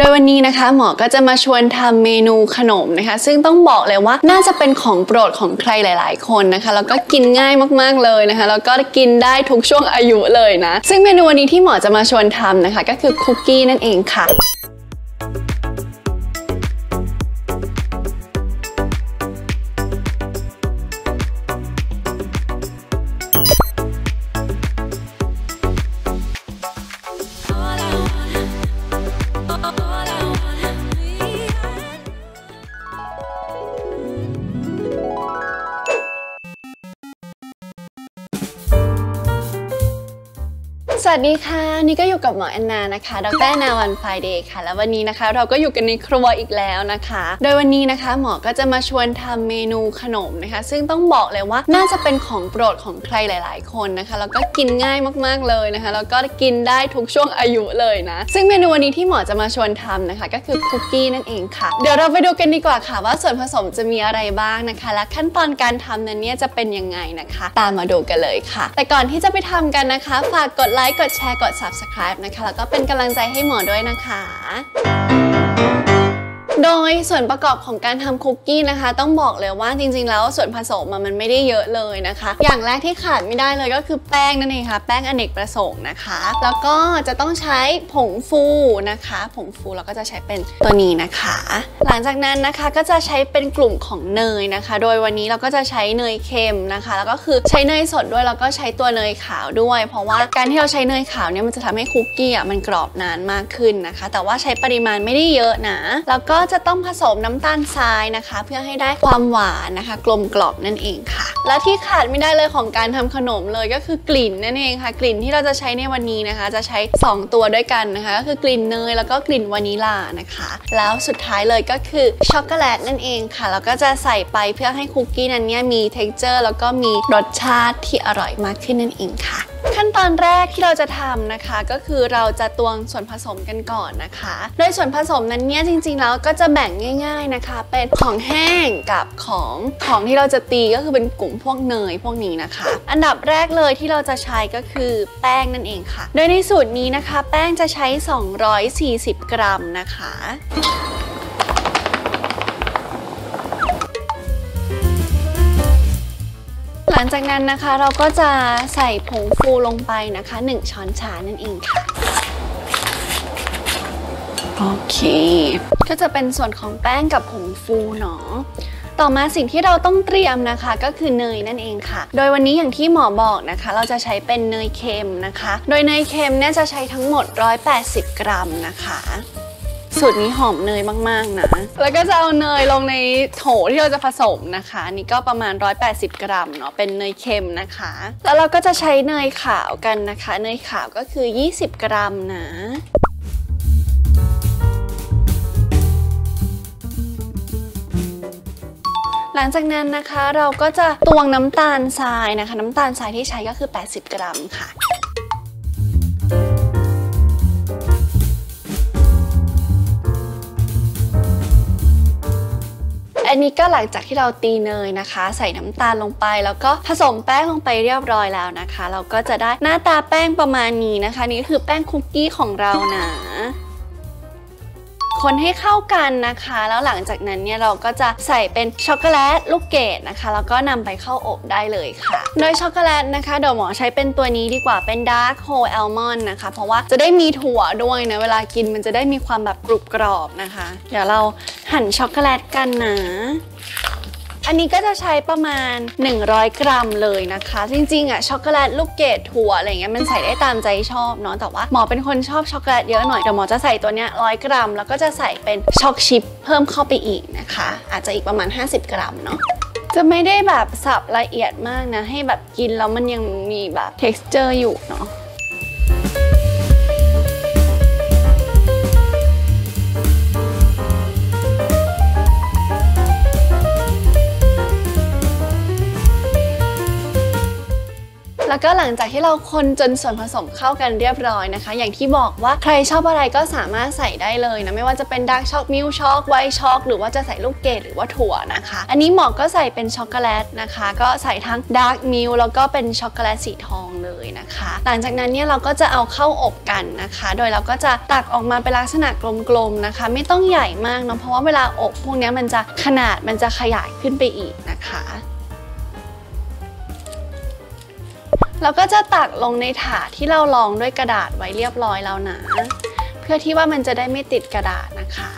โดยวันนี้นะคะหมอก็จะมาชวนทำเมนูขนมนะคะ ซึ่งต้องบอกเลยว่าน่าจะเป็นของโปรดของใครหลาย ๆ คนนะคะแล้วก็กินง่ายมากๆเลยนะคะแล้วก็กินได้ทุกช่วงอายุเลยนะ ซึ่งเมนูวันนี้ที่หมอจะมาชวนทำนะคะ ก็คือคุกกี้นั่นเองค่ะ สวัสดีค่ะ นี่ก็อยู่กับหมอแอนนานะคะ Dr.Anna One Fine Day ค่ะ แล้ววันนี้นะคะ เราก็อยู่กันในครัวอีกแล้วนะคะ โดยวันนี้นะคะ หมอก็จะมาชวนทำเมนูขนมนะคะ ซึ่งต้องบอกเลยว่าน่าจะเป็นของโปรดของใครหลาย ๆ คนนะคะ แล้วก็กินง่ายมากๆเลยนะคะ แล้วก็กินได้ทุกช่วงอายุเลยนะ ซึ่งเมนูวันนี้ที่หมอจะมาชวนทำนะคะ ก็คือคุกกี้นั่นเองค่ะ เดี๋ยวเราไปดูกันดีกว่าค่ะ ว่าส่วนผสมจะมีอะไรบ้างนะคะ และขั้นตอนการทำนั้นเนี่ยจะเป็นยังไงนะคะ ตามมาดูกันเลยค่ะ แต่ก่อนที่จะไปทำกันนะคะ ฝากกดไลค์กดแชร์กด subscribe นะคะ แล้วก็เป็นกำลังใจให้หมอด้วยนะคะ โดยส่วนประกอบของการทำคุกกี้นะคะ ต้องบอกเลยว่าจริงๆ แล้วส่วนผสมมันไม่ได้เยอะเลยนะคะ อย่างแรกที่ขาดไม่ได้เลยก็คือแป้งนั่นเองค่ะ แป้งอเนกประสงค์นะคะ แล้วก็จะต้องใช้ผงฟูนะคะ ผงฟูเราก็จะใช้เป็นตัวนี้นะคะ หลังจากนั้นนะคะก็จะใช้เป็นกลุ่มของเนยนะคะ โดยวันนี้เราก็จะใช้เนยเค็มนะคะ แล้วก็คือใช้เนยสดด้วยแล้วก็ใช้ตัวเนยขาวด้วย เพราะว่าการที่เราใช้เนยขาวเนี่ยมันจะทำให้คุกกี้อะมันกรอบนานมากขึ้นนะคะ แต่ว่าใช้ปริมาณไม่ได้เยอะนะ แล้วก็จะต้องผสมน้ำตาลทรายนะคะ เพื่อให้ได้ความหวานนะคะ กลมกล่อมนั่นเองค่ะ และที่ขาดไม่ได้เลยของการทำขนมเลยก็คือกลิ่นนั่นเองค่ะ กลิ่นที่เราจะใช้ในวันนี้นะคะ จะใช้ 2 ตัวด้วยกันนะคะก็คือกลิ่นเนยแล้วก็กลิ่นวานิลานะคะ แล้วสุดท้ายเลยก็คือช็อกโกแลตนั่นเองค่ะแล้วก็จะใส่ไปเพื่อให้คุกกี้นั้นเนี่ยมี t e x t อร์แล้วก็มีรสชาติที่อร่อยมากขึ้นนั่นเองค่ะขั้นตอนแรกที่เราจะทำนะคะ ก็คือเราจะตวงส่วนผสมกันก่อนนะคะ โดยส่วนผสมนั้นเนี่ยจริงๆแล้วก็จะแบ่งง่าย ๆนะคะ เป็นของแห้งกับของของที่เราจะตีก็คือเป็นกลุ่มพวกเนยพวกนี้นะคะ อันดับแรกเลยที่เราจะใช้ก็คือแป้งนั่นเองค่ะ โดยในสูตรนี้นะคะ แป้งจะใช้ 240 กรัมนะคะหลังจากนั้นนะคะเราก็จะใส่ผงฟูลงไปนะคะ 1 ช้อนชานั่นเองค่ะ โอเค ก็จะเป็นส่วนของแป้งกับผงฟูเนาะต่อมาสิ่งที่เราต้องเตรียมนะคะก็คือเนยนั่นเองค่ะ โดยวันนี้อย่างที่หมอบอกนะคะ เราจะใช้เป็นเนยเค็มนะคะ โดยเนยเค็มเนี่ยจะใช้ทั้งหมด 180 กรัมนะคะสูตรนี้หอมเนยมากๆนะ แล้วก็จะเอาเนยลงในโถที่เราจะผสมนะคะอันนี่ก็ประมาณ 180 กรัมเนาะ เป็นเนยเค็มนะคะ แล้วเราก็จะใช้เนยขาวกันนะคะ เนยขาวก็คือ 20 กรัมนะ หลังจากนั้นนะคะเราก็จะตวงน้ำตาลทรายนะคะ น้ำตาลทรายที่ใช้ก็คือ 80 กรัมค่ะอันนี้ก็หลังจากที่เราตีเนยนะคะ ใส่น้ำตาลลงไป แล้วก็ผสมแป้งลงไปเรียบร้อยแล้วนะคะ เราก็จะได้หน้าตาแป้งประมาณนี้นะคะ นี่คือแป้งคุกกี้ของเรานะ คนให้เข้ากันนะคะ แล้วหลังจากนั้นเนี่ยเราก็จะใส่เป็นช็อกโกแลตลูกเกดนะคะ แล้วก็นำไปเข้าอบได้เลยค่ะ โดยช็อกโกแลตนะคะเดี๋ยวหมอใช้เป็นตัวนี้ดีกว่าเป็น dark whole almond นะคะ เพราะว่าจะได้มีถั่วด้วยนะ เวลากินมันจะได้มีความแบบกรุบกรอบนะคะ เดี๋ยวเราหั่นช็อกโกแลตกันนะ อันนี้ก็จะใช้ประมาณ 100 กรัมเลยนะคะ จริงๆอะช็อกโกแลตลูกเกดถั่วอะไรเงี้ยมันใส่ได้ตามใจชอบเนาะแต่ว่าหมอเป็นคนชอบช็อกโกแลตเยอะหน่อยเดี๋ยวหมอจะใส่ตัวเนี้ยร้อยกรัม แล้วก็จะใส่เป็น choc chip เพิ่มเข้าไปอีกนะคะ อาจจะอีกประมาณ 50 กรัมเนาะจะไม่ได้แบบสับละเอียดมากนะ ให้แบบกินแล้วมันยังมีแบบ texture อยู่เนาะ แล้วก็หลังจากที่เราคนจนส่วนผสมเข้ากันเรียบร้อยนะคะ อย่างที่บอกว่าใครชอบอะไรก็สามารถใส่ได้เลยนะ ไม่ว่าจะเป็น dark choc milk choc white choc หรือว่าจะใส่ลูกเกดหรือว่าถั่วนะคะ อันนี้หมอก็ใส่เป็นช็อกโกแลตนะคะ ก็ใส่ทั้ง dark milk แล้วก็เป็นช็อกโกแลตสีทองเลยนะคะ หลังจากนั้นเนี่ยเราก็จะเอาเข้าอบกันนะคะ โดยเราก็จะตักออกมาเป็นลักษณะกลมๆนะคะ ไม่ต้องใหญ่มากเนาะเพราะว่าเวลาอบพวกนี้มันจะขนาดมันจะขยายขึ้นไปอีกนะคะ เราก็จะตักลงในถาดที่เรารองด้วยกระดาษไว้เรียบร้อยแล้วนะ เพื่อที่ว่ามันจะได้ไม่ติดกระดาษนะคะ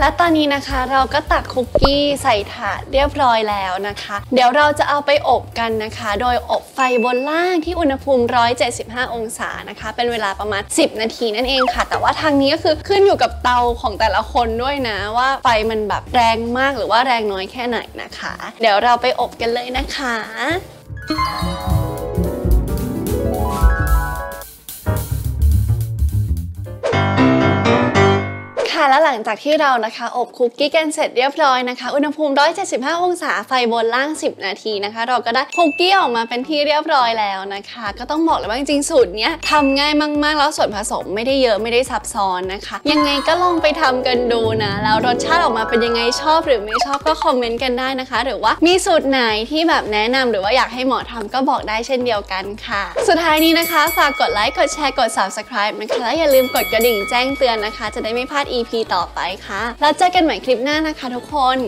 และตอนนี้นะคะเราก็ตักคุกกี้ใส่ถาดเรียบร้อยแล้วนะคะ เดี๋ยวเราจะเอาไปอบกันนะคะ โดยอบไฟบนล่างที่อุณหภูมิ 175 องศานะคะ เป็นเวลาประมาณ 10 นาทีนั่นเองค่ะ แต่ว่าทางนี้ก็คือขึ้นอยู่กับเตาของแต่ละคนด้วยนะ ว่าไฟมันแบบแรงมากหรือว่าแรงน้อยแค่ไหนนะคะ เดี๋ยวเราไปอบกันเลยนะคะ ค่ะแล้วหลังจากที่เรานะคะอบคุกกี้กันเสร็จเรียบร้อยนะคะ อุณหภูมิ 175 องศาไฟบนล่าง 10 นาทีนะคะ เราก็ได้คุกกี้ออกมาเป็นที่เรียบร้อยแล้วนะคะ ก็ต้องบอกเลยว่าจริงๆสูตรเนี้ยทำง่ายมากๆ แล้วส่วนผสมไม่ได้เยอะไม่ได้ซับซ้อนนะคะ ยังไงก็ลองไปทำกันดูนะ แล้วรสชาติออกมาเป็นยังไงชอบหรือไม่ชอบก็คอมเมนต์กันได้นะคะ หรือว่ามีสูตรไหนที่แบบแนะนำหรือว่าอยากให้หมอทำก็บอกได้เช่นเดียวกันค่ะ สุดท้ายนี้นะคะฝากกดไลค์กดแชร์กด subscribe นะคะและอย่าลืมกดกระดิ่งแจ้งเตือนนะคะ จะได้ไม่พลาด EP ต่อไปค่ะ แล้วเจอกันใหม่คลิปหน้านะคะทุกคน